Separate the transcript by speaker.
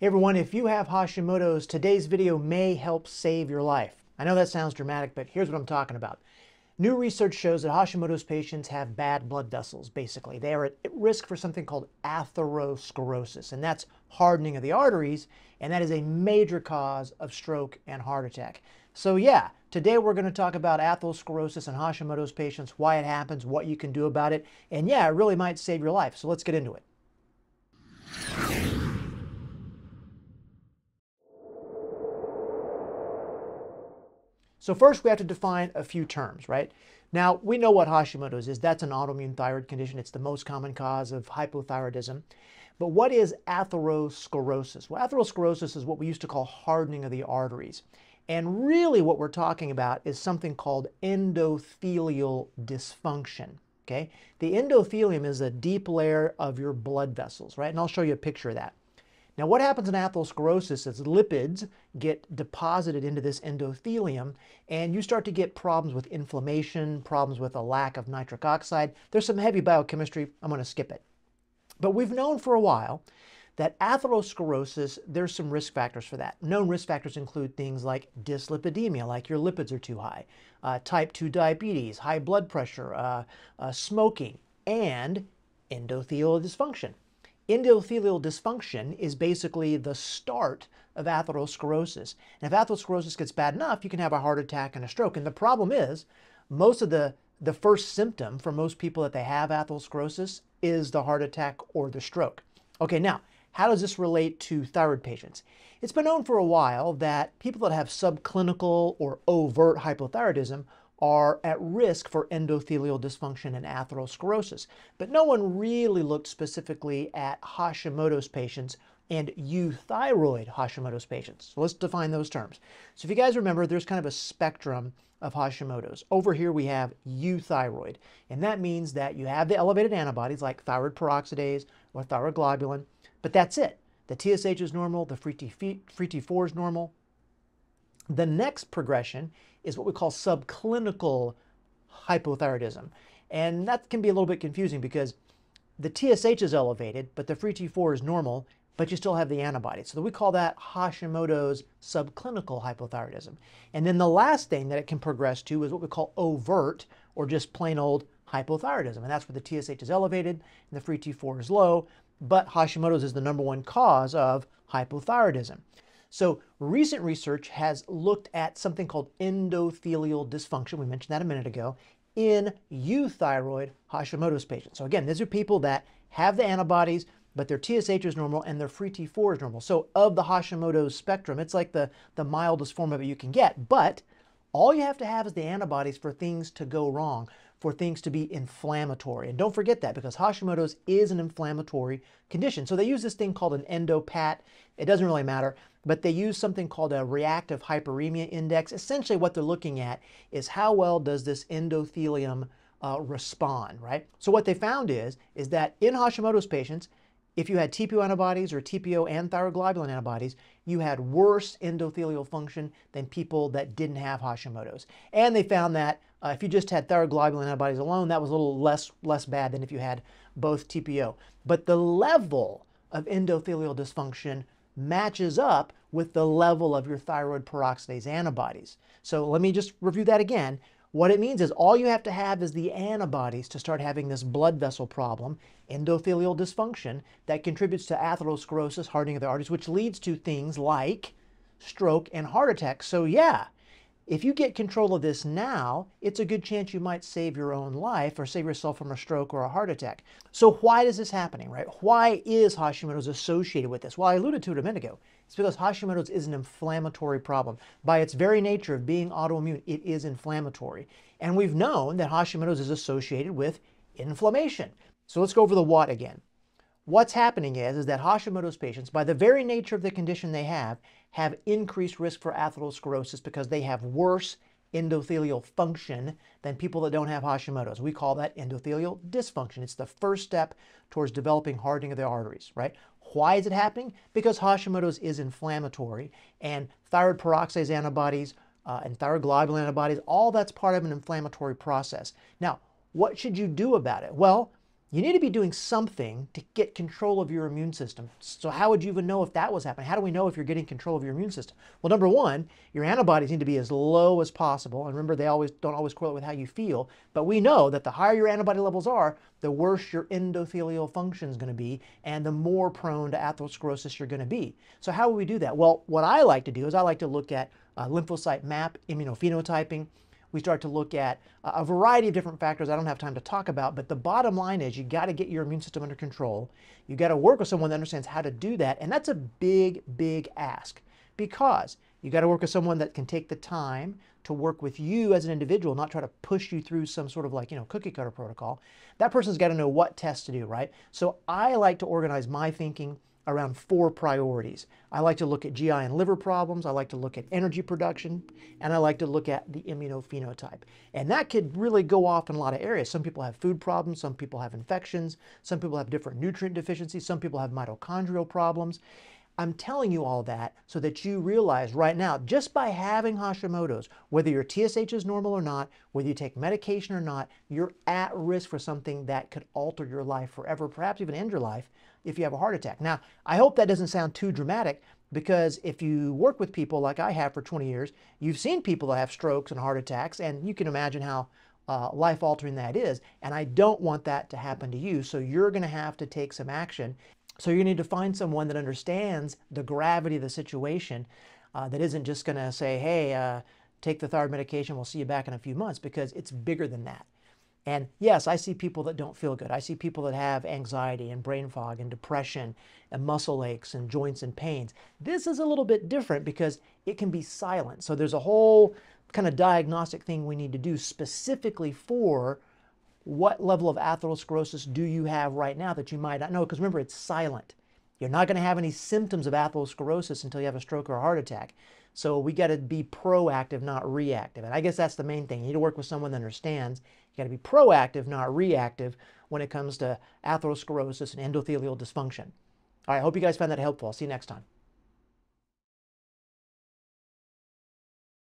Speaker 1: Hey everyone, if you have Hashimoto's, today's video may help save your life. I know that sounds dramatic, but here's what I'm talking about. New research shows that Hashimoto's patients have bad blood vessels, basically. They are at risk for something called atherosclerosis, and that's hardening of the arteries, and that is a major cause of stroke and heart attack. So yeah, today we're going to talk about atherosclerosis in Hashimoto's patients, why it happens, what you can do about it, and yeah, it really might save your life. So let's get into it. So first we have to define a few terms, right? Now, we know what Hashimoto's is. That's an autoimmune thyroid condition. It's the most common cause of hypothyroidism. But what is atherosclerosis? Well, atherosclerosis is what we used to call hardening of the arteries. And really what we're talking about is something called endothelial dysfunction. Okay? The endothelium is a deep layer of your blood vessels, right? And I'll show you a picture of that. Now what happens in atherosclerosis is lipids get deposited into this endothelium and you start to get problems with inflammation, problems with a lack of nitric oxide. There's some heavy biochemistry, I'm going to skip it. But we've known for a while that atherosclerosis, there's some risk factors for that. Known risk factors include things like dyslipidemia, like your lipids are too high, uh, type 2 diabetes, high blood pressure, uh, uh, smoking, and endothelial dysfunction. Endothelial dysfunction is basically the start of atherosclerosis. And if atherosclerosis gets bad enough, you can have a heart attack and a stroke. And the problem is, most of the, the first symptom for most people that they have atherosclerosis is the heart attack or the stroke. Okay, now, how does this relate to thyroid patients? It's been known for a while that people that have subclinical or overt hypothyroidism are at risk for endothelial dysfunction and atherosclerosis. But no one really looked specifically at Hashimoto's patients and euthyroid Hashimoto's patients. So let's define those terms. So if you guys remember, there's kind of a spectrum of Hashimoto's. Over here we have euthyroid, and that means that you have the elevated antibodies like thyroid peroxidase or thyroglobulin, but that's it. The TSH is normal, the free, T4 is normal. The next progression is what we call subclinical hypothyroidism. And that can be a little bit confusing because the TSH is elevated, but the free T4 is normal, but you still have the antibodies. So we call that Hashimoto's subclinical hypothyroidism. And then the last thing that it can progress to is what we call overt or just plain old hypothyroidism. And that's where the TSH is elevated and the free T4 is low, but Hashimoto's is the number one cause of hypothyroidism. So recent research has looked at something called endothelial dysfunction, we mentioned that a minute ago, in euthyroid Hashimoto's patients. So again, these are people that have the antibodies, but their TSH is normal and their free T4 is normal. So of the Hashimoto's spectrum, it's like the, the mildest form of it you can get. But all you have to have is the antibodies for things to go wrong, for things to be inflammatory. And don't forget that because Hashimoto's is an inflammatory condition. So they use this thing called an EndoPAT. It doesn't really matter, but they use something called a reactive hyperemia index. Essentially what they're looking at is how well does this endothelium uh, respond, right? So what they found is, is that in Hashimoto's patients, if you had TPO antibodies or TPO and thyroglobulin antibodies, you had worse endothelial function than people that didn't have Hashimoto's. And they found that uh, if you just had thyroglobulin antibodies alone, that was a little less, less bad than if you had both TPO. But the level of endothelial dysfunction matches up with the level of your thyroid peroxidase antibodies. So let me just review that again. What it means is all you have to have is the antibodies to start having this blood vessel problem, endothelial dysfunction, that contributes to atherosclerosis, hardening of the arteries, which leads to things like stroke and heart attack. So yeah, if you get control of this now, it's a good chance you might save your own life or save yourself from a stroke or a heart attack. So why is this happening, right? Why is Hashimoto's associated with this? Well, I alluded to it a minute ago. It's because Hashimoto's is an inflammatory problem. By its very nature of being autoimmune, it is inflammatory. And we've known that Hashimoto's is associated with inflammation. So let's go over the what again. What's happening is, is that Hashimoto's patients, by the very nature of the condition they have, have increased risk for atherosclerosis because they have worse endothelial function than people that don't have Hashimoto's. We call that endothelial dysfunction. It's the first step towards developing hardening of the arteries, right? Why is it happening? Because Hashimoto's is inflammatory and thyroid peroxidase antibodies uh, and thyroglobulin antibodies, all that's part of an inflammatory process. Now, what should you do about it? Well, you need to be doing something to get control of your immune system. So, how would you even know if that was happening? How do we know if you're getting control of your immune system? Well, number one, your antibodies need to be as low as possible. And remember, they always don't always correlate with how you feel. But we know that the higher your antibody levels are, the worse your endothelial function is going to be, and the more prone to atherosclerosis you're going to be. So, how would we do that? Well, what I like to do is I like to look at uh, lymphocyte map immunophenotyping we start to look at a variety of different factors I don't have time to talk about, but the bottom line is you got to get your immune system under control. You got to work with someone that understands how to do that, and that's a big, big ask because you got to work with someone that can take the time to work with you as an individual, not try to push you through some sort of like, you know, cookie cutter protocol. That person's got to know what tests to do, right? So I like to organize my thinking around four priorities. I like to look at GI and liver problems, I like to look at energy production, and I like to look at the immunophenotype. And that could really go off in a lot of areas. Some people have food problems, some people have infections, some people have different nutrient deficiencies, some people have mitochondrial problems. I'm telling you all that so that you realize right now, just by having Hashimoto's, whether your TSH is normal or not, whether you take medication or not, you're at risk for something that could alter your life forever, perhaps even end your life if you have a heart attack. Now, I hope that doesn't sound too dramatic because if you work with people like I have for 20 years, you've seen people that have strokes and heart attacks, and you can imagine how uh, life altering that is. And I don't want that to happen to you. So you're going to have to take some action. So you need to find someone that understands the gravity of the situation, uh, that isn't just going to say, hey, uh, take the thyroid medication, we'll see you back in a few months, because it's bigger than that. And yes, I see people that don't feel good. I see people that have anxiety and brain fog and depression and muscle aches and joints and pains. This is a little bit different because it can be silent. So there's a whole kind of diagnostic thing we need to do specifically for what level of atherosclerosis do you have right now that you might not know? Because remember, it's silent. You're not going to have any symptoms of atherosclerosis until you have a stroke or a heart attack. So we got to be proactive, not reactive. And I guess that's the main thing. You need to work with someone that understands. You got to be proactive, not reactive when it comes to atherosclerosis and endothelial dysfunction. All right, I hope you guys found that helpful. I'll see you next time.